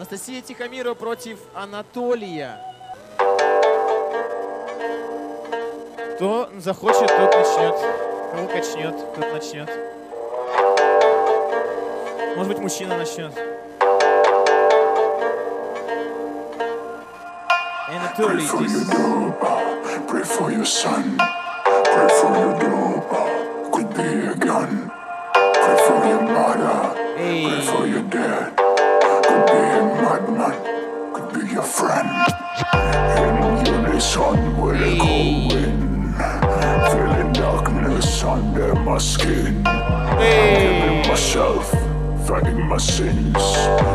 Анастасия Тихомирова против Анатолия. Кто захочет, тот начнет. Кого качнет, тот начнет. Может быть, мужчина начнет. Анатолий, Pray for your здесь. daughter, pray for your son, pray for your daughter, could be a gun. Pray for your mother, pray Эй, for your dad, could be a could be your friend. In unison feeling darkness under my skin.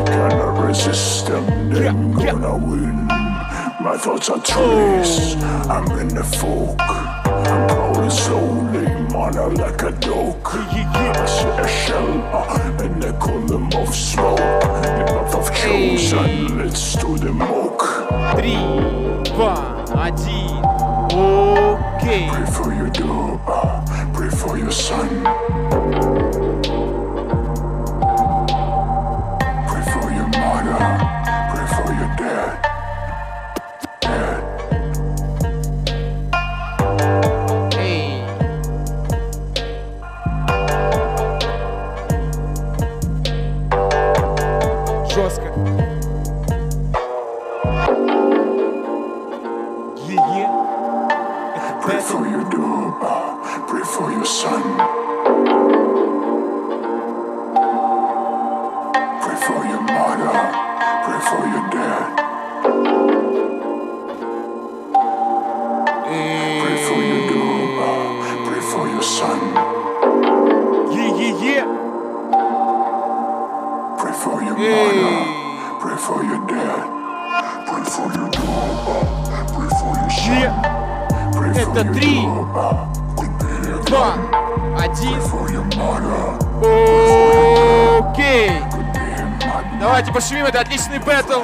Cannot resist them, gonna win. My thoughts are I'm in the folk. I'm like a dog. I see a shell uh, in the column of smoke. Три, два, один. Окей. Pray for your daughter, pray for your son. Pray for your mother, pray for your dad. Dad, Эй. Жестко. for your doom. Pray for your son. Pray for your mother. Pray for your dad. Pray for your doom. Pray for your son. Yeah, yeah, yeah. Pray for your mother. Pray for your dad. Pray for your doom. Pray for your son. Yeah. Это три, Два, один. Окей. Давайте пошумим, это отличный бэтл.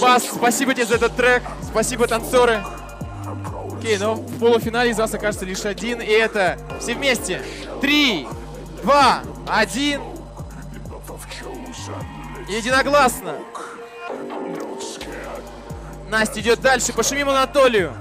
Бас, спасибо тебе за этот трек. Спасибо, танцоры. Окей, ну в полуфинале из вас окажется лишь один. И это все вместе. Три, два, один. Единогласно. Настя идет дальше. Пошумим Анатолию.